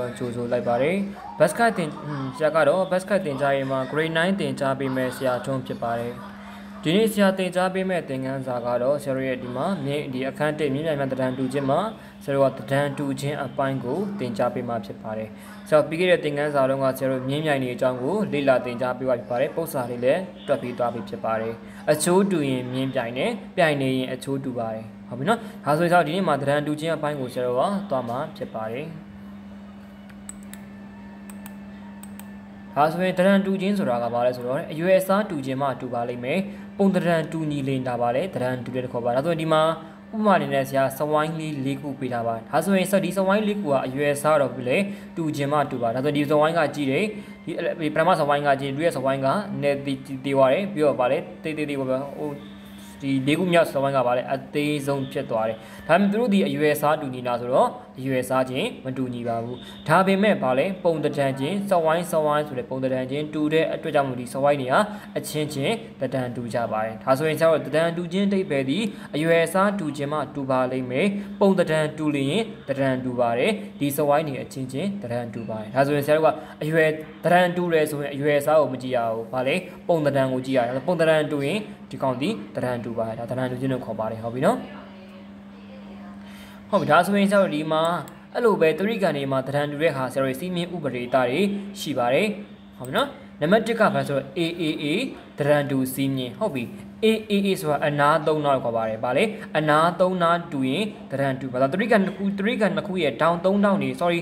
တော့ကြိုဆိုလိုက်ပါတယ်ဘတ်စကတ်တင်ဆရာကတော့ဘတ်စကတ်တင်ကြားရေးမှာ grade 9တင်ကြားပေးမဲ့ဆရာထွန်းဖြစ်ပါတယ်ဒီနေ့ဆရာတင်ကြားပေးမဲ့သင်ခန်းစာကတော့ဆရာရဲ့ဒီမှာမြေဒီအခန်းတစ်မြင့်မြတ်မြတ်တံတူခြင်းမှာဆရာကတံတူခြင်းအပိုင်းကိုတင်ကြားပေးမှာဖြစ်ပါတယ်ဆရာပြီးခဲ့တဲ့သင်ခန်းစာတုန်းကဆရာတို့မြင့်မြိုင်နေအကြောင်းကိုလေ့လာတင်ကြားပေးပါဖြစ်ပါတယ်ပု္ပ္ပစာလေးလည်းတွက်ပြီးသွားပြီဖြစ်ပါတယ်အချိုးတူရင်မြင့်ပြိုင်တယ်ပြိုင်နေရင်အချိုးတူပါတယ်ဟုတ်ပြီနော်ဒါဆိုရင်ဒီနေ့မှာတံတူခြင်းအပိုင်းကိုဆရာတို့ကသွားမှာဖြစ်ပါတယ် ဒါဆိုရင်တရန်တူချင်းဆိုတာကဘာလဲဆိုတော့အရွယ်အစားတူချင်းမှတူပါလိမ့်မယ်ပုံတရန်တူညီလင်တာပါလေတရန်တူတဲ့ခေါ်ပါဒါဆိုရင်ဒီမှာဥပမာအနေနဲ့ဆရာစဝိုင်းလေး၄ခုပေးထားပါဒါဆိုရင်စဒီစဝိုင်း၄ခုကအရွယ်အစားတော့ပြီလေတူချင်းမှတူပါဒါဆိုဒီစဝိုင်းကကြည့်တယ်ဒီပထမစဝိုင်းကကြည့်လူရဲ့စဝိုင်းကနေတီတီွားတယ်ပြီးတော့ဗာလေတေးတေးသေးပါဟိုဒီလေးခုမြောက်စဝိုင်းကဗာလေအသေးဆုံးဖြစ်သွားတယ်ဒါပေမဲ့သူတို့ဒီအရွယ်အစားတူညီတာဆိုတော့ အရွယ်အစားချင်းမတူညီပါဘူးဒါပေမဲ့ဗာလေပုံတံချင်းစဝိုင်းစဝိုင်းဆိုတဲ့ပုံတံချင်းတူတဲ့အတွက်ကြောင့်မို့ဒီစဝိုင်းတွေဟာအချင်းချင်းတံတူကြပါတယ်ဒါဆိုရင်ကျတော့တံတူချင်းတိတ်ပဲဒီအရွယ်အစားတူချင်းမှတူပါလိမ့်မယ်ပုံတံတူလျင်တံတူပါတယ်ဒီစဝိုင်းတွေအချင်းချင်းတံတူပါတယ်ဒါဆိုရင်ဆရာတို့ကအရွယ်တံတူရဲဆိုရင်အရွယ်အစားကိုမကြည့်ရဘူးဗာလေပုံတံကိုကြည့်ရတယ်ပုံတံတူရင်ဒီကောင်ဒီတံတူပါတယ်ဒါတံတူချင်းလို့ခေါ်ပါတယ်ဟုတ်ပြီနော် ဟုတ်ပြီဒါဆိုရင်ကျတော့ဒီမှာအဲ့လိုပဲတရိကန်တွေမှာတရံတူတဲ့ဟာဆရာတို့စီးမင်းဥပဒေတာတွေရှိပါတယ်ဟုတ်ပြီနော်နံပါတ်1ကဘာဆိုတော့ AAA တရံတူစီးမြင်ဟုတ်ပြီ AAA ဆိုတာအနာသုံးနာခေါ်ပါတယ်ဗာလေအနာသုံးနာတူရင်တရံတူပါဒါတရိကန်တစ်ခုတရိကန်တစ်ခုရဲ့ down 3 down နေ sorry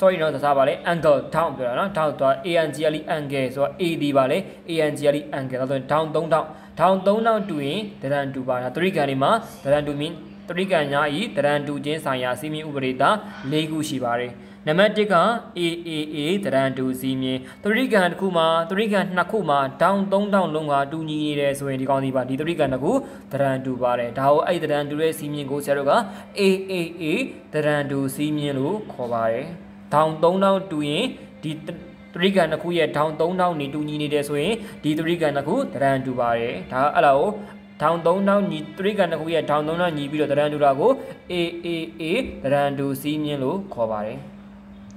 sorry နော်သစားပါလေ angle down ပြောတာနော် down တော့ angl angle ဆိုတော့ AD ပါလေ angl angle ဒါဆိုရင် down 3 down down 3 down တူရင်တရံတူပါဒါတရိကန်တွေမှာတရံတူ mean တရိကံညာဤတရန်တူချင်းဆိုင်ရာစီမင်းဥပဒေတာ၄ခုရှိပါတယ်နံပါတ်1က AAA တရန်တူစီမင်းတရိကံတစ်ခုမှာတရိကံနှစ်ခုမှာတောင်း3တောင်းလုံးကတူညီနေတယ်ဆိုရင်ဒီကောင်းဒီပါဒီတရိကံတစ်ခုတရန်တူပါတယ်ဒါကိုအဲ့တရန်တူရဲ့စီမင်းကိုဆရာတို့က AAA တရန်တူစီမင်းလို့ခေါ်ပါတယ်တောင်း3တောင်းတူရင်ဒီတရိကံတစ်ခုရဲ့ထောင်3000နေတူညီနေတယ်ဆိုရင်ဒီတရိကံတစ်ခုတရန်တူပါတယ်ဒါအဲ့ဒါကို ထောင်3000ညီတရိကန်တစ်ခုရဲ့ထောင်3000ညီပြီးတော့တရန်တူတာကို AAA တရန်တူစီးမြင့်လို့ခေါ်ပါတယ်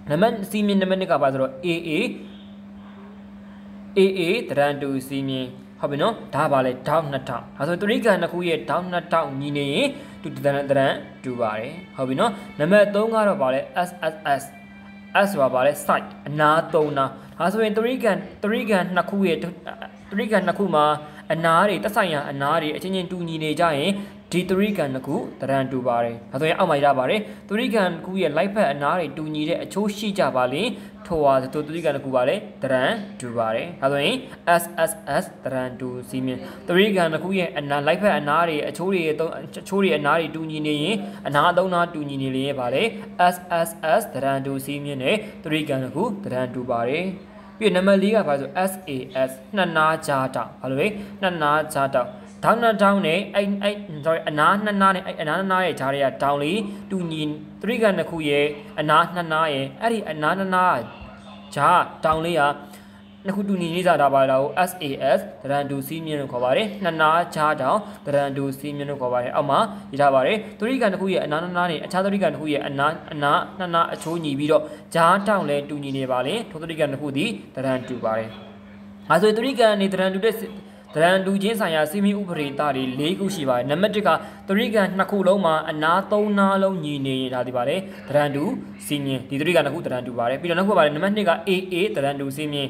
နံပါတ်စီးမြင့်နံပါတ်1ကပါဆိုတော့ AA AA တရန်တူစီးမြင့်ဟုတ်ပြီနော်ဒါပါလေဒေါက်2000ဒါဆိုတရိကန်တစ်ခုရဲ့ဒေါက်2000ညီနေရင်တူတရန်တရန်တူပါတယ်ဟုတ်ပြီနော်နံပါတ်3ကတော့ပါလေ SSS S ဆိုတာပါလေ site အနာ3နာဒါဆိုရင်တရိကန်တရိကန်နှစ်ခုရဲ့တရိကန်နှစ်ခုမှာ အနာတွေတက်ဆိုင်ရာအနာတွေအချင်းချင်းတူညီနေကြရင်ဒီတရိကန်တစ်ခုတရန်တူပါတယ်ဒါဆိုရင်အောက်မှာရပါတယ်တရိကန်တစ်ခုရဲ့ light ဖက်အနာတွေတူညီတဲ့အချိုးရှိကြပါလိမ့်ထိုဟာဆိုတရိကန်တစ်ခုပါလေတရန်တူပါတယ်ဒါဆိုရင် SSS တရန်တူစီမင်းတရိကန်တစ်ခုရဲ့အနာ light ဖက်အနာတွေအချိုးတွေအချိုးတွေအနာတွေတူညီနေရင်အနာအသုံးနာတူညီနေလေပါလေ SSS တရန်တူစီမင်းနဲ့တရိကန်တစ်ခုတရန်တူပါတယ် ပြီးနံပါတ်၄ကဘာဆို SAS နှစ်နာကြားတောင်ဘာလို့လဲနှစ်နာကြားတောင်ဒေါင်းနာဒေါင်းနဲ့အဲ့အဲ့ sorry အနာနှစ်နာနဲ့အဲ့အနာနှစ်နာရဲ့ဂျားတွေကဒေါင်းလေးတူညီသတိကနှစ်ခုရဲ့အနာနှစ်နာရဲ့အဲ့ဒီအနာနှစ်နာဂျားဒေါင်းလေးက နှစ်ခုတူညီနေကြတာပါလားကို SAS တရန်တူစီးမြင့်လို့ခေါ်ပါတယ်နှစ်နာချားတောင်တရန်တူစီးမြင့်လို့ခေါ်ပါတယ်အောက်မှာရေးထားပါတယ်သတိကတစ်ခုရဲ့အနာနာနဲ့အခြားသတိကတစ်ခုရဲ့အနာအနာနှစ်နာအချိုးညီပြီးတော့ဂျားတောင်လည်းတူညီနေပါလေထိုသတိကတစ်ခုသည်တရန်တူပါတယ်အဲဆိုသတိကနေတရန်တူတဲ့တရန်တူချင်းဆိုင်ရာစီမီဥပဒေတာတွေ၄ခုရှိပါတယ်နံပါတ်1ကသတိကနှစ်ခုလုံးမှာအနာ၃နာလုံးညီနေရင်ဒါဒီပါလေတရန်တူစီမြင့်ဒီသတိကနှစ်ခုတရန်တူပါတယ်ပြီးတော့နောက်ခုပါလေနံပါတ်2က AA တရန်တူစီမြင့်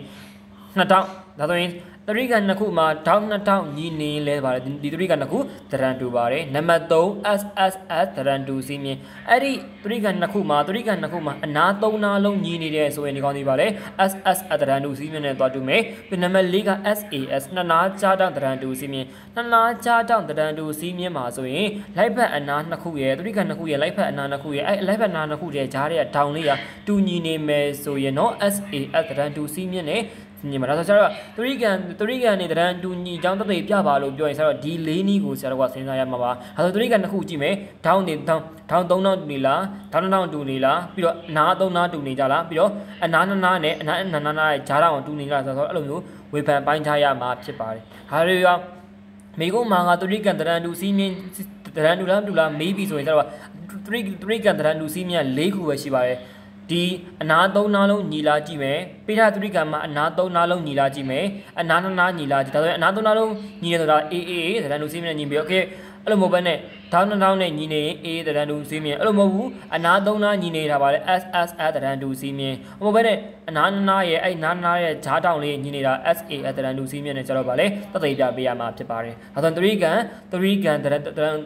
2000ဒါဆိုရင်တရိကနှစ်ခုမှာဒေါက်2000ညီနေလဲပါတယ်ဒီတရိကနှစ်ခုတရန်တူပါတယ်နံပါတ်3 SSS တရန်တူစီးမြင်အဲ့ဒီတရိကနှစ်ခုမှာတရိကနှစ်ခုမှာအနာ3နာလုံးညီနေတယ်ဆိုရင်ဒီကောင်းသေးပါလေ SS တရန်တူစီးမြင်နဲ့တွားတူမယ်ပြီးနံပါတ်4က SAS နှစ်နာကြားတောင်တရန်တူစီးမြင်နှစ်နာကြားတောင်တရန်တူစီးမြင်မှာဆိုရင်လိုက်ဖက်အနာနှစ်ခုရဲ့တရိကနှစ်ခုရဲ့လိုက်ဖက်အနာနှစ်ခုရဲ့အဲ့လိုက်ဖက်အနာနှစ်ခုရဲ့ဂျားတဲ့ဒေါင်လေးကတူညီနေမယ်ဆိုရင်တော့ SAS တရန်တူစီးမြင်နဲ့ ညီမဒါဆိုဆရာတို့ကတရိကန်တရိကန်နေတရန်တူညီចောင်းတသိပြပါလို့ပြောရင်ဆရာတို့ဒီလေးနီးကိုဆရာတို့ကစဉ်းစားရမှာပါဒါဆိုတရိကန်တစ်ခုကြည့်မယ်ဒေါင်းနေဒေါင်းဒေါင်းသုံးတောင်းတူနေလားဒေါင်းနှစ်တောင်းတူနေလားပြီးတော့အနာသုံးနာတူနေကြလားပြီးတော့အနာနှစ်နာနဲ့အနာနှစ်နာနဲ့ဂျားတောင်တူနေလားဆိုတော့အဲ့လိုမျိုးဝေဖန်ပိုင်းခြားရမှာဖြစ်ပါတယ်ဟာရီကမိကုန်းမာငါတရိကန်တရန်တူစီးမြင့်တရန်တူလားတူလားမေးပြီဆိုရင်ဆရာတို့ကတရိတရိကန်တရန်တူစီးမြင့်၄ခုပဲရှိပါတယ် ဒီအနာသုံးနာလုံးညီလာကြည့်မယ်ပိဋကသတိကံမှာအနာသုံးနာလုံးညီလာကြည့်မယ်အနာနှစ်နာညီလာကြည့်ဒါဆိုရင်အနာသုံးနာလုံးညီနေဆိုတာ AA သဏ္ဍာန်လူစီးမြညီပြီး okay အဲ့လိုမဟုတ်ဘဲနဲ့တောင်းတောင်းနဲ့ညီနေရင် A တရန်တူစီးမြင်အဲ့လိုမဟုတ်ဘူးအနာသုံးနာညီနေတာပါလေ S S S တရန်တူစီးမြင်ဟိုဘက်နဲ့အနာနာရဲ့အဲ့နာနာရဲ့ဂျားတောင်လေးညီနေတာ S A S တရန်တူစီးမြင်နဲ့ကျတော့ပါလေသတိပြပေးရမှာဖြစ်ပါတယ်ဒါဆို3ကန်3ကန်တရန်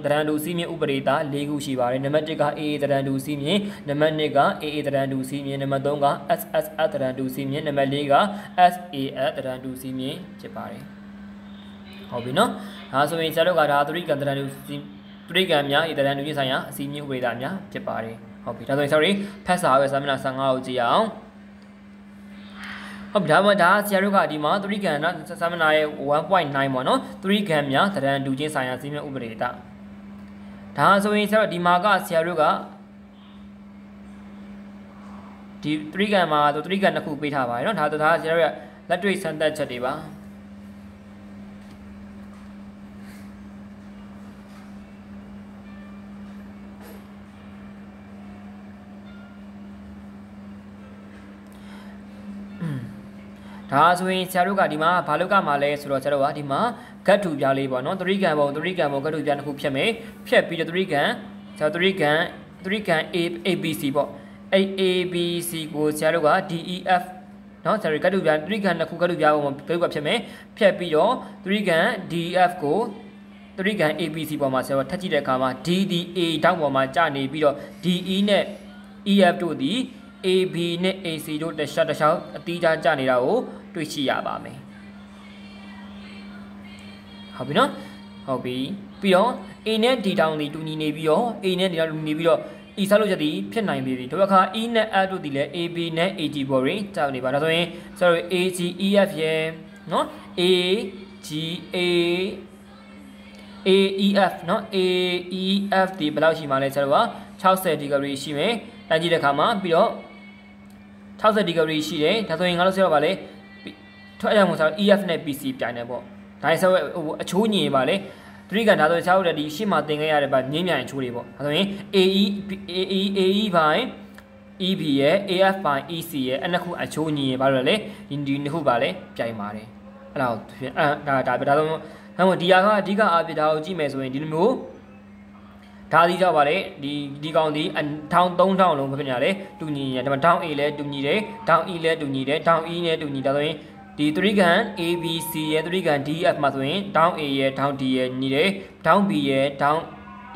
တရန်တူစီးမြင်ဥပဒေတာ၄ခုရှိပါတယ်နံပါတ်1က A A တရန်တူစီးမြင်နံပါတ်2က A A တရန်တူစီးမြင်နံပါတ်3က S S S တရန်တူစီးမြင်နံပါတ်4က S A S တရန်တူစီးမြင်ဖြစ်ပါတယ် ဟုတ်ပြီနော်ဒါဆိုရင်ဆရာတို့ကဒါ3ကန်တရန်တူစီးပရိကံများဤတရန်တူရေးဆိုင်ရာအစည်းအဝေးဝေဒများဖြစ်ပါတယ်ဟုတ်ပြီဒါဆိုရင် sorry ဖတ်စာပဲစာမျက်နှာ15ကိုကြည့်အောင်ဟုတ်ဒါမှဒါဆရာတို့ကဒီမှာသတိကံနော်စာမျက်နှာရဲ့1.9ပေါ့နော်သတိကံများတရန်တူချင်းဆိုင်ရာစီးမြဥပဒေတာဒါဆိုရင်ဆရာတို့ဒီမှာကဆရာတို့ကဒီသတိကံမှာသတိကံတစ်ခုပေးထားပါတယ်နော်ဒါဒါဆရာတို့ကလက်တွေ့စမ်းသပ်ချက်တွေပါ ဒါဆိုရင်ဆရာတို့ကဒီမှာဘာလုပ်ကမှာလဲဆိုတော့ဆရာတို့ကဒီမှာဂတ်ထူပြားလေးပေါ့နော်သတိကံပုံသတိကံပုံဂတ်ထူပြားတစ်ခုဖြတ်မယ်ဖြတ်ပြီးတော့သတိကံဆရာသတိကံသတိကံ A ABC ပေါ့အဲ့ ABC ကိုဆရာတို့က DEF နော်ဆရာတို့ဂတ်ထူပြားသတိကံတစ်ခုဂတ်ထူပြားပုံဂတ်ထူပြားဖြတ်မယ်ဖြတ်ပြီးတော့သတိကံ DEF ကိုသတိကံ ABC ပေါ်မှာဆရာတို့ထပ်ကြည့်တဲ့အခါမှာ DDA တောင်းပေါ်မှာကြာနေပြီးတော့ DE နဲ့ EF တို့ဒီ AB နဲ့ AC တို့တစ်ချက်တစ်ချောင်းအတီးကြားကျနေတာကို တွေ့ရှိရပါမယ်ဟုတ်ပြီနော်ဟုတ်ပြီပြီးတော့ A နဲ့ D တောင်ဒီတူညီနေပြီးတော့ A နဲ့ D တောင်တူညီနေပြီးတော့ E ဆက်လို့ချက်ဒီဖြစ်နိုင်ပြီဒီဘက်က E နဲ့ F တို့ဒီလည်း AB နဲ့ AG ပေါ်ရင်ကြောက်နေပါဒါဆိုရင် sorry AG EF ရဲ့နော် A G A AEF เนาะ AEF ဒီဘယ်လောက်ရှိမှလဲဆိုတော့60 degree ရှိမယ်။တန်းကြည့်တဲ့အခါမှာပြီးတော့60 degree ရှိတယ်ဒါဆိုရင်ငါတို့ဆက်တော့ဗာလေ ထွက်ရမှာဆိုတော့ EF နဲ့ PC ပြိုင်တယ်ပေါ့ဒါဆိုဟိုအချိုးညင်ပါလေသတိကဒါဆိုရင်ဆရာတို့ဒီရှေ့မှာသင်ခဲ့ရတဲ့ဗာငင်းမြန်အချိုးတွေပေါ့ဒါဆိုရင် AE AE AE ဘိုင် EB ရဲ့ AF ဘိုင် EC ရဲ့အနှစ်ခုအချိုးညင်ပါလို့လေဒီဒီနှစ်ခုပါလေပြိုင်ပါတယ်အဲ့ဒါအဲ့ဒါဒါဒါဆိုဟိုဒီဟာကအဓိကအဖြစ်ဒါကိုကြည့်မယ်ဆိုရင်ဒီလိုမျိုးဒါသီးကြောက်ပါလေဒီဒီကောင်ဒီထောင်3000လုံးဖြစ်နေရတယ်တူညီရတယ်ဒါပေမဲ့ down A လဲတူညီတယ် down E လဲတူညီတယ် down E နဲ့တူညီတယ်ဆိုရင် ဒီ3ကန် ABC ရဲ့3ကန် DF မှာဆိုရင် down A ရဲ့ down D ရဲ့ညီတယ် down B ရဲ့ down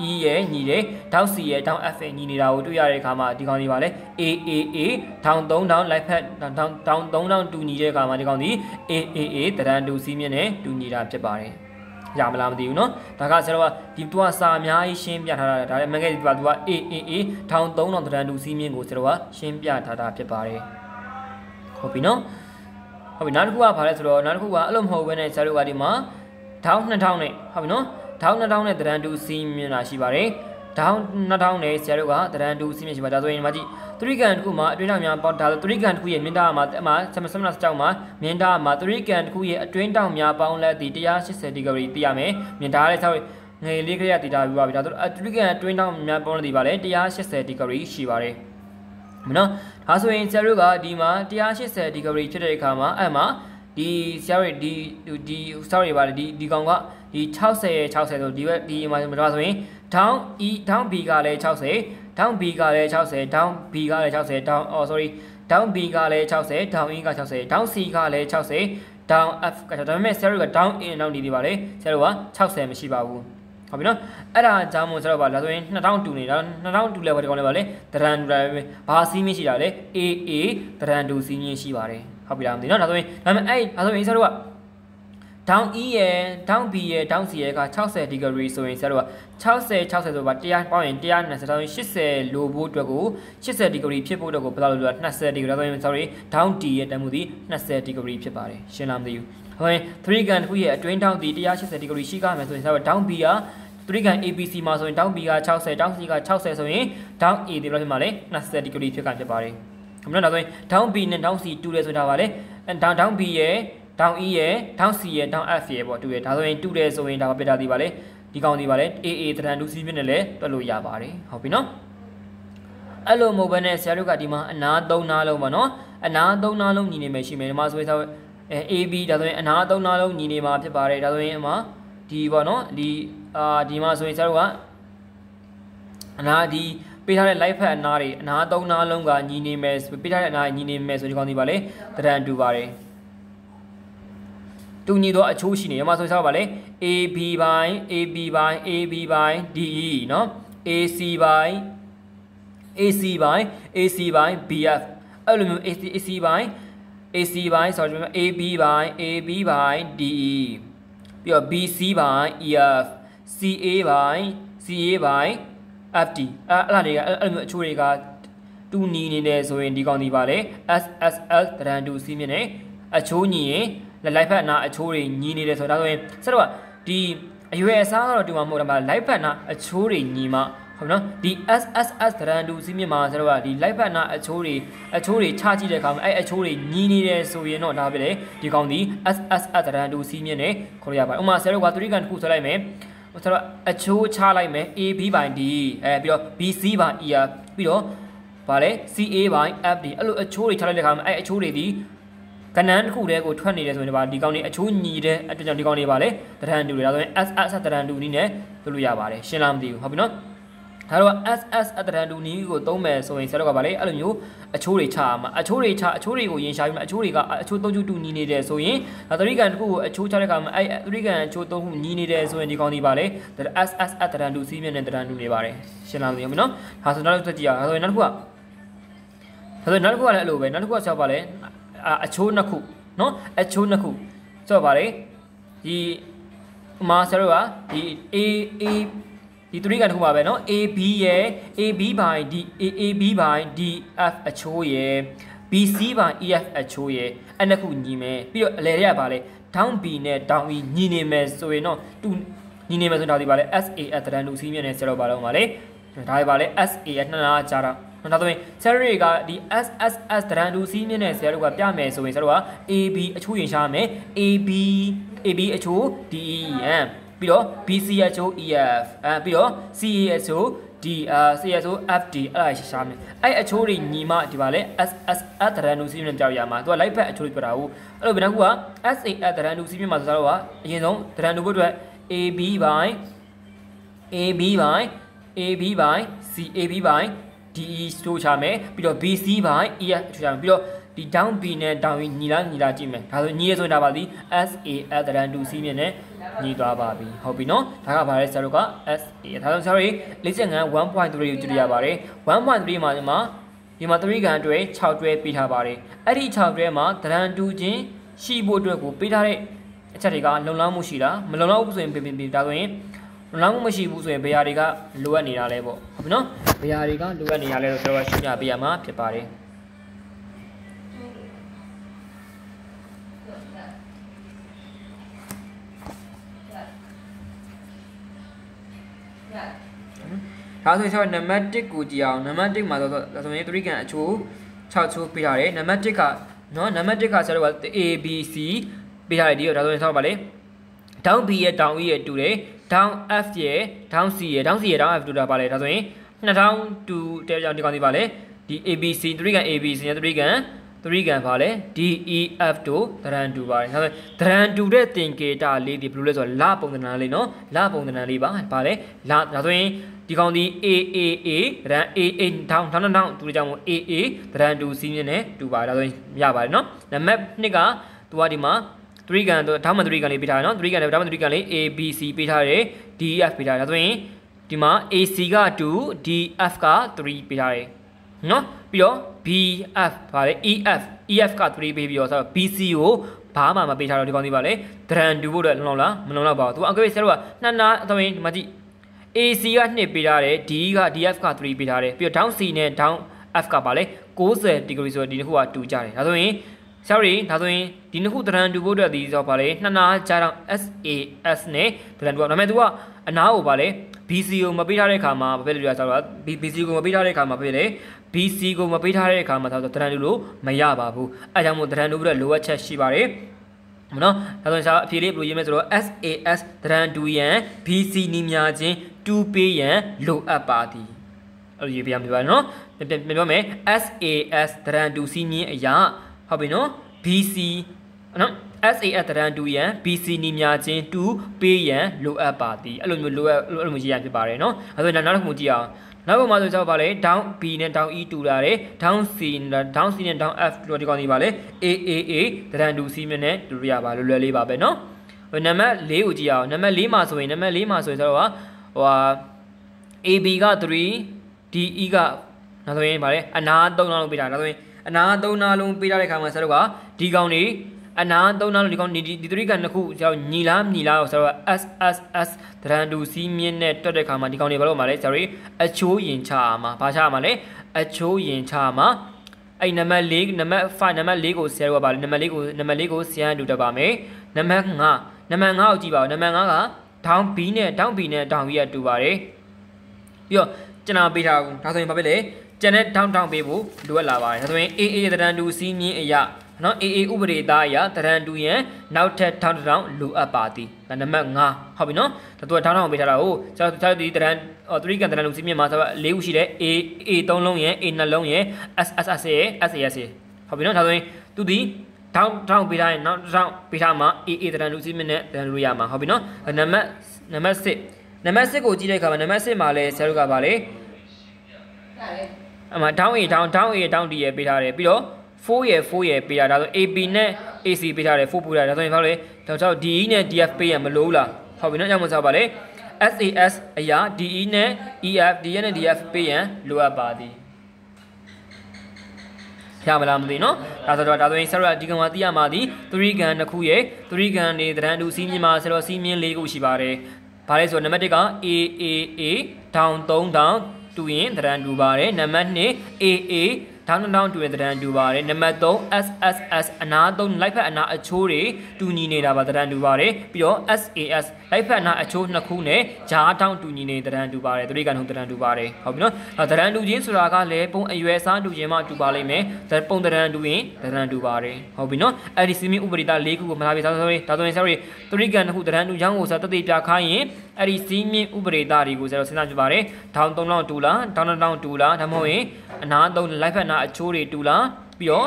E ရဲ့ညီတယ် down C ရဲ့ down F ရဲ့ညီနေတာကိုတွေ့ရတဲ့အခါမှာဒီကောင်ဒီပါလေ AAA down 3 down light pad down down 3 down တူညီတဲ့အခါမှာဒီကောင်ဒီ AAA တရန်တူစီးမြင့်နဲ့တူညီတာဖြစ်ပါတယ်ရမလားမသိဘူးเนาะဒါကဆရာတို့ကဒီသူကစာအများကြီးရှင်းပြထားတာဒါလည်းမငယ်ဒီပါသူက AAA ထောင်3000တရန်တူစီးမြင့်ကိုဆရာတို့ကရှင်းပြထားတာဖြစ်ပါတယ်ဟုတ်ပြီเนาะ ဟုတ်ပြီနောက်တစ်ခုကဘာလဲဆိုတော့နောက်တစ်ခုကအဲ့လိုမဟုတ်ဘဲနဲ့ဇာတို့ကဒီမှာဒေါင်း2000နဲ့ဟုတ်ပြီနော်ဒေါင်း2000နဲ့တရန်တူစီးမြင်တာရှိပါတယ်ဒေါင်း2000နဲ့ဆရာတို့ကတရန်တူစီးမြင်ရှိပါဒါဆိုရင်ဒီမှာကြည့်သရိကန်တစ်ခုမှာအတွင်းတောင်များပေါဒါဆိုသရိကန်တစ်ခုရဲ့မြင်တာမှာအမှဆမ်ဆမ်နာစတောက်မှာမြင်တာမှာသရိကန်တစ်ခုရဲ့အတွင်းတောင်များပေါင်းလက်သည်180ဒီဂရီသိရမယ်မြင်တာရဲ့ဆောက်ငွေလေးကလေးကတည်တာပြီးပါပြီဒါဆိုအထူးကန်အတွင်းတောင်များပေါင်းလက်သည်ပါလေ180ဒီဂရီရှိပါတယ် မနော်ဒါဆိုရင်ဆရာတို့ကဒီမှာ180ဒီဂရီဖြစ်တဲ့အခါမှာအဲ့မှာဒီဆရာတို့ဒီဒီ sorry ပါလေဒီဒီကောင်ကဒီ60ရဲ့60ဆိုဒီဘက်ဒီမှာဆိုရင် down e down b ကလည်း60 down b ကလည်း60 down b ကလည်း60 down oh sorry down b ကလည်း60 down e က60 down c ကလည်း60 down f ကဒါပေမဲ့ zero က down in နောက်နေသေးပါလေ zero က60မရှိပါဘူး ဟုတ်ပြီနော်အဲ့ဒါကြောင့်မို့ဆိုတော့ဗာဒါဆိုရင်2000တူနေတာ2000တူလဲဘာဒီကောင်လဲဗာလေတရန်တူလာပဲဘာစီးမြင့်ရှိတာလဲ AA တရန်တူစီးမြင့်ရှိပါတယ်ဟုတ်ပြီလားမသိနော်ဒါဆိုရင်ဒါပေမဲ့အဲ့ဒါဆိုရင်ဆရာတို့က down E ရယ် down B ရယ် down C ရယ်က60 degree ဆိုရင်ဆရာတို့က60 60ဆိုပါ100ပေါင်းရင်120ဆိုရင်80လိုဖို့အတွက်ကို80 degree ဖြစ်ဖို့အတွက်ကိုဘယ်လောက်လို့20 degree ဒါဆိုရင် sorry down D ရဲ့တန်မှုသည်20 degree ဖြစ်ပါတယ်ရှင်းလားမသိဘူးဟိုရင်3 gun တစ်ခုရဲ့အတွင်း down သည်180 degree ရှိကြမယ်ဆိုရင်ဆရာတို့ down B က 3 gun ABC မှာဆိုရင် down B က60 down C က60ဆိုရင် down A ဒီဘယ်လောက်ဖြစ်မှာလဲ20 degree ဖြစ်ကဖြစ်ပါတယ်ခမနော်ဒါဆိုရင် down B နဲ့ down C တူတယ်ဆိုတာပါလေ down down B ရဲ့တောင် E ရယ်တောင် C ရယ်တောင် F ရယ်ပေါ့တူရယ်ဒါဆိုရင်တူတယ်ဆိုရင်ဒါပြတာဒီပါလေဒီကောင်ဒီပါလေ AA တရန်တူစီပြနဲ့လည်းတွက်လို့ရပါတယ်ဟုတ်ပြီနော်အဲ့လိုမဟုတ်ဘဲနဲ့ဆရာတို့ကဒီမှာအနာသုံးနာလုံးပါနော်အနာသုံးနာလုံးညီနေမယ်ရှိမယ်ဒီမှာဆိုရင်ဆိုအဲ AB ဒါဆိုရင်အနာသုံးနာလုံးညီနေမှာဖြစ်ပါတယ်ဒါဆိုရင်အမဒီပေါ့နော်ဒီ အာဒီမှာဆိုရင်ဆရာတို့ကအနာဒီပေးထားတဲ့ live fat အနာတွေအနာသုံးနာလုံးကညီနေမယ်ပေးထားတဲ့အနာညီနေမယ်ဆိုဒီကောင်းဒီပါလေတရန်တူပါတယ်တူညီသောအချိုးရှိနေရမှာဆိုစားပါလေ AB ပိုင်း AB ပိုင်း AB ပိုင်း DE เนาะ AC ပိုင်း AC ပိုင်း AC ပိုင်း BF အဲ့လိုမျိုး AC AC ပိုင်း AC ပိုင်း sorry AB ပိုင်း AB ပိုင်း DE ပြီးတော့ BC ပိုင်း EF CA ပိုင်း CA ပိုင်း FD အဲ့အဲ့တွေကအဲ့လိုမျိုးအချိုးတွေကတူညီနေတယ်ဆိုရင်ဒီကောင်ဒီပါလေ SSL တရန်တူစီးမြင့်နေအချိုးညီရင်လိုက်ဖက်နာအချိုးတွေညီနေတယ်ဆိုတော့ဒါဆိုရင်ဆက်တော့ဒီအရွယ်အစားကတော့တူမှာမဟုတ်တော့လိုက်ဖက်နာအချိုးတွေညီမှဟုတ်နော်ဒီ SSS တရန်တူစီးမြင့်မှာဆိုတော့ဒီလိုက်ဖက်နာအချိုးတွေအချိုးတွေချကြည့်တဲ့အခါမှာအဲ့အချိုးတွေညီနေတယ်ဆိုရင်တော့ဒါပဲလေဒီကောင်ဒီ SSS တရန်တူစီးမြင့်နေခေါ်ရပါတယ်ဥပမာဆရာတို့က3ကန်တစ်ခုဆွဲလိုက်မယ် ဆိုတော့အချိုးချလိုက်မယ် AB by D အဲပြီးတော့ BC by E ပြီးတော့ဗာလဲ CA by FD အဲ့လိုအချိုးတွေချလိုက်တဲ့အခါမှာအဲ့အချိုးတွေဒီကနန်းတစ်ခုတည်းကိုထွက်နေတယ်ဆိုရင်ဒီပါဒီကောင်တွေအချိုးညီတဲ့အတွက်ကြောင့်ဒီကောင်တွေပါလေတရန်တူတွေဒါဆိုရင် SS တရန်တူနည်းနဲ့ပြောလို့ရပါတယ်ရှင်းလားမသိဘူးဟုတ်ပြီနော် ဒါတော့ SS အတရန်တူနီးကိုသုံးမယ်ဆိုရင်ဆရာတို့ကဗာလေအဲ့လိုမျိုးအချိုးတွေချာမှာအချိုးတွေချအချိုးတွေကိုရင်ရှာပြီးမှအချိုးတွေကအချိုးသုံးချိုးတူညီနေတယ်ဆိုရင်ဒါသတိကန်တစ်ခုကိုအချိုးချတဲ့အခါမှာအဲ့သတိကန်အချိုးသုံးခုညီနေတယ်ဆိုရင်ဒီကောင်ဒီပါလေဒါ SS အတရန်တူစီးမြင့်တဲ့တရန်တူနေပါတယ်ရှင်းလားမသိဘူးနော်ဒါဆိုနောက်တစ်ချက်ကြည့်အောင်ဒါဆိုရင်နောက်တစ်ခုကဒါဆိုနောက်တစ်ခုကလည်းအဲ့လိုပဲနောက်တစ်ခုကဆက်ပါလေအချိုးနှစ်ခုနော်အချိုးနှစ်ခုဆိုပါလေဒီမာဆရာတို့ကဒီ A A ဒီ3ကတစ်ခုပါပဲเนาะ AB ရဲ့ AB by D AB by DF အချိုးရဲ့ BC by EF အချိုးရဲ့အဲ့နှစ်ခုညီမယ်ပြီးတော့အလဲရပါလေ down B နဲ့ down E ညီနေမယ်ဆိုရင်တော့တူညီနေမယ်ဆိုတော့ဒီပါလေ SAS တရန်လူစီးမြင့်နေဆရာတော်ပါတော့ပါလေဒါပဲပါလေ SA ရဲ့နှစ်နာကြားတာနောက်တော့ဆရာတွေကဒီ SSS တရန်လူစီးမြင့်နေဆရာတို့ကပြမယ်ဆိုရင်ဆရာတို့က AB အချိုးရင်ရှာမယ် AB AB အချိုး DEN ပြီးတော့ BCHO EF အဲပြီးတော့ CASO D CSO FD အဲ့ဒါရှာမယ်အဲ့အချိုးတွေညီမဒီပါလေ SS အတရန်နူစီးမြန်ကြောက်ရမှာသူကလိုက်ဖက်အချိုးတွေပြတာဟုတ်အဲ့လိုဘယ်နှခုက SA အတရန်နူစီးမြန်မှာဆိုတော့ကအရင်ဆုံးတရန်နူဘတ်အတွက် AB by AB by AB by CAB by DE တို့ချမယ်ပြီးတော့ BC by EF တို့ချမယ်ပြီးတော့ဒီ down B နဲ့ down E ညီလားညီလားကြည့်မယ်ဒါဆိုညီရဆိုရင်ဒါပါသည် SA အတရန်တူစီးမြင့်နဲ့ ညီသွားပါပြီဟုတ်ပြီနော်ဒါကဘာလဲဆရာတို့က SA ဒါဆိုဆရာတို့45 1.3ကိုကြည့်ရပါတယ်1.3မှာဒီမှာဒီမှာ3ကန်တွဲ6တွဲပေးထားပါတယ်အဲ့ဒီ6တွဲမှာဒရန်တူချင်းရှိဖို့အတွက်ကိုပေးထားတဲ့အချက်တွေကလုံလောက်မှုရှိလားမလုံလောက်ဘူးဆိုရင်ပြင်ပြင်ဒါဆိုရင်လုံလောက်မှုမရှိဘူးဆိုရင်ဘယ်ဟာတွေကလိုအပ်နေတာလဲပေါ့ဟုတ်ပြီနော်ဘယ်ဟာတွေကလိုအပ်နေတာလဲဆိုတော့ရှင်းပြပေးရမှာဖြစ်ပါတယ် ဒါဆိုရင်ဆက်နံပါတ်1ကိုကြည့်အောင်နံပါတ်1မှာဆိုတော့ဒါဆိုရင်3ကန်အချိုး6ချိုးပေးထားတယ်နံပါတ်1ကနော်နံပါတ်1ကဆက်တော့ A B C ပေးထားတယ်ဒီတော့ဒါဆိုရင်ဆောက်ပါလေ down B ရဲ့ down E ရဲ့တူတယ် down F ရဲ့ down C ရဲ့ down C ရဲ့ down F တူတာပါလေဒါဆိုရင်2002တဲကြောင်ဒီကောင်ဒီပါလေဒီ ABC 3ကန် ABC နဲ့3ကန်3ကန်ပါလေ DEF တို့ဒရန်တူပါတယ်ဒါဆိုဒရန်တူတဲ့သင်္ကေတလေးဒီဘယ်လိုလဲဆိုတော့လပုံသဏ္ဍာန်လေးနော်လပုံသဏ္ဍာန်လေးပါပါလေလဒါဆိုရင် ဒီကောင်ဒီ AAA ဒရန် AA ထောင်းထောင်းထောင်းတူကြောင့်မို့ AA ဒရန်တူစီးမြင့်နဲ့တူပါဒါဆိုရင်ရပါတယ်နော်နံပါတ်2ကသူကဒီမှာ3ကန်တော့ဓာတ်မှန်3ကန်လေးပေးထားတယ်နော်3ကန်လေးဓာတ်မှန်3ကန်လေး ABC ပေးထားတယ် DEF ပေးထားတယ်ဒါဆိုရင်ဒီမှာ AC က2 DF က3ပေးထားတယ်နော်ပြီးတော့ BF ဗါလေ EF EF က3ပေးပြီးတော့ဆိုတော့ BC ကိုဘာမှမပေးထားတော့ဒီကောင်ဒီပါလေဒရန်တူဖို့တော့လုံလောက်လားမလုံလောက်ပါဘူးသူအကွေဆရာတို့ကနှစ်နာအသွင်ဒီမှာကြည့် AC က2ပေးထားတယ် D က DF က3ပေးထားတယ်ပြီးတော့ down C နဲ့ down F ကပါလေ90 degree ဆိုတော့ဒီတစ်ခုကတူကြတယ်ဒါဆိုရင် sorry ဒါဆိုရင်ဒီနှစ်ခုဒရန်တူဖို့အတွက်ဒီဆိုပါလေနှစ်နာကြားတော့ SAS နဲ့ဒရန်တူကဒါပေမဲ့ तू ကအနားကိုပါလေ BC ကိုမပေးထားတဲ့ခါမှာဘာဖြစ်လဲဆိုတော့ BC ကိုမပေးထားတဲ့ခါမှာဖြစ်လေ BC ကိုမပေးထားတဲ့အခါမှာဆိုတော့ဒရန်တူလို့မရပါဘူးအဲကြောင့်မို့ဒရန်တူပြီးတော့လိုအပ်ချက်ရှိပါတယ်မနော်ဒါဆိုရင်စာအဖြေလေးဘယ်လိုရေးမလဲဆိုတော့ SAS ဒရန်တူရန် BC နီးများခြင်း 2ပေးရန်လိုအပ်ပါသည်အဲ့လိုရေးပြရမှာပါနော်ပြန်ပြန်ပြောမယ် SAS တရန်တူစီမြင်းအရာဟုတ်ပြီနော် BC နော် SAS တရန်တူရန် BC နီများချင်း2ပေးရန်လိုအပ်ပါသည်အဲ့လိုမျိုးလိုအပ်အဲ့လိုမျိုးရေးရဖြစ်ပါတယ်နော်အဲ့ဒါနောက်တစ်ခုကြည့်အောင်နောက်ပုံမှာဆိုတော့ဗာလေ down B နဲ့ down E တူလာတယ် down C down C နဲ့ down F တို့ဒီကောင်ဒီဗာလေ A A A တရန်တူစီမြင်းနဲ့တူရပါလွယ်လွယ်လေးပါပဲနော်နံပါတ်၄ကိုကြည့်အောင်နံပါတ်၄မှာဆိုရင်နံပါတ်၄မှာဆိုရင်ဆိုတော့ ဟိုဟာ AB က3 DE ကနောက်ဆိုရင်ဗာလေအနာ3နားလုံးပေးတာနောက်ဆိုရင်အနာ3နားလုံးပေးထားတဲ့ခါမှာဆက်တော့ကဒီကောင်နေအနာ3နားလုံးဒီကောင်ဒီဒီ3ကနှစ်ခုကျွန်တော်ညီလားညီလားဆိုတော့ SSS ဒရန်ဒူစီးမြင့်နဲ့တွက်တဲ့ခါမှာဒီကောင်တွေဘာလို့မှာလဲကျွန်တော်အချိုးရင်ချာမှာဘာချာမှာလဲအချိုးရင်ချာမှာအဲ့နံပါတ်၄နံပါတ်5နံပါတ်၄ကိုဆရာတို့ကပါလေနံပါတ်၄ကိုနံပါတ်၄ကိုဆရာတူတက်ပါမယ်နံပါတ်5နံပါတ်5ကိုကြည့်ပါဦးနံပါတ်5က ဒေါင်း B နဲ့ဒေါင်း B နဲ့ဒေါင်း B ကတူပါတယ်ပြီးတော့ကျွန်တော်ပေးထားဘူးဒါဆိုရင်ဘာဖြစ်လဲကျန်တဲ့ဒေါင်းဒေါင်းပေးဖို့လိုအပ်လာပါတယ်ဒါဆိုရင် AA တရန်တူစီးမြင့်အရာနော် AA ဥပဒေသားအရာတရန်တူရန်နောက်ထပ်ထောင်းထောင်းလိုအပ်ပါသည်ဒါနံပါတ်5ဟုတ်ပြီနော်ဒါသူကထောင်းထောင်းပေးထားတာကိုကျွန်တော်ကျွန်တော်ဒီတရန်အော်3ကန်တရန်လူစီးမြင့်မှာဆိုတော့၄ခုရှိတယ် A A 3လုံးရယ် A 2လုံးရယ် S S S ရယ် S A S ဟုတ်ပြီနော်ဒါဆိုရင်သူဒီ ထောင်းထောင်းပေးထားရင်နောက်ထောင်းပေးထားမှာ A A တရန်လူစီးမြင့်နဲ့တရန်လူရမှာဟုတ်ပြီနော်နံပါတ်နံပါတ်6နံပါတ်6ကိုကြည့်တဲ့အခါမှာနံပါတ်6မှာလဲဆရာတို့ကပါလေအမှ down A down down A down D ရပေးထားတယ်ပြီးတော့4ရယ်4ရယ်ပေးတာဒါဆို AB နဲ့ AC ပေးထားတယ်4ပေးထားတယ်ဒါဆိုရင်ဘာလို့လဲဒါကြောင့် DE နဲ့ DF ပေးရမလို့လားဟုတ်ပြီနော်ကြောင့်မစားပါလေ SAS အရာ DE နဲ့ EF DE နဲ့ DF ပေးရန်လိုအပ်ပါသည် ရမလားမသိနော်ဒါဆိုတော့ဒါဆိုရင်ဆက်ရဒီကံမှာသိရမှာဒီ3ကန်တစ်ခုရဲ့3ကန်နေတရန်တူစီးမြင်မှာဆိုတော့စီးမြင်၄ခုရှိပါတယ်ဘာလဲဆိုတော့နံပါတ်1က AAA ဒေါင်3ဒေါင်တူရင်တရန်တူပါတယ်နံပါတ်2 AA ဒေါင်းဒေါင်းတူတဲ့တရန်တူပါတယ်နံပါတ်3 SSS အနာ3လိုက်ဖက်အနာအချိုးတွေတူညီနေတာပါတရန်တူပါတယ်ပြီးတော့ SAS လိုက်ဖက်အနာအချိုးနှစ်ခုနဲ့ဂျားတောင်းတူညီနေတရန်တူပါတယ်သူတွေကနှုတ်တရန်တူပါတယ်ဟုတ်ပြီနော်တရန်တူချင်းဆိုတာကလည်းပုံအရွယ်စားတူချင်းမှတူပါလိမ့်မယ်ပုံတရန်တူရင်တရန်တူပါတယ်ဟုတ်ပြီနော်အဲ့ဒီစီမီဥပဒေတာ၄ခုကိုမထားပြသားဆိုရင်ဒါဆိုရင် sorry သူရိကန်နှစ်ခုတရန်တူချောင်းကိုစတသိပြခိုင်းရင် အဲ့ဒီစီမီဥပဒေတာတွေကိုကျွန်တော်စဉ်းစားကြည့်ပါတယ်ဒေါင်း3လောက်တူလားဒေါင်း2လောက်တူလားဒါမှမဟုတ်ရင်အနာ3လိုက်ဖက်နာအချိုးတွေတူလားပြီးတော့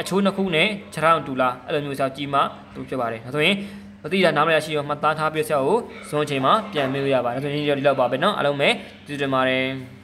အချိုးနှစ်ခုနဲ့ခြေထောက်တူလားအဲ့လိုမျိုးဆိုကြည့်မှတူဖြစ်ပါတယ်ဒါဆိုရင်မသိတာနားမရရှိရောမှတ်သားထားပြဆက်ကိုဇွန်ချိန်မှာပြန်မေးလို့ရပါတယ်ဒါဆိုရင်ဒီလောက်ပါပဲเนาะအားလုံးပဲကျေးဇူးတင်ပါတယ်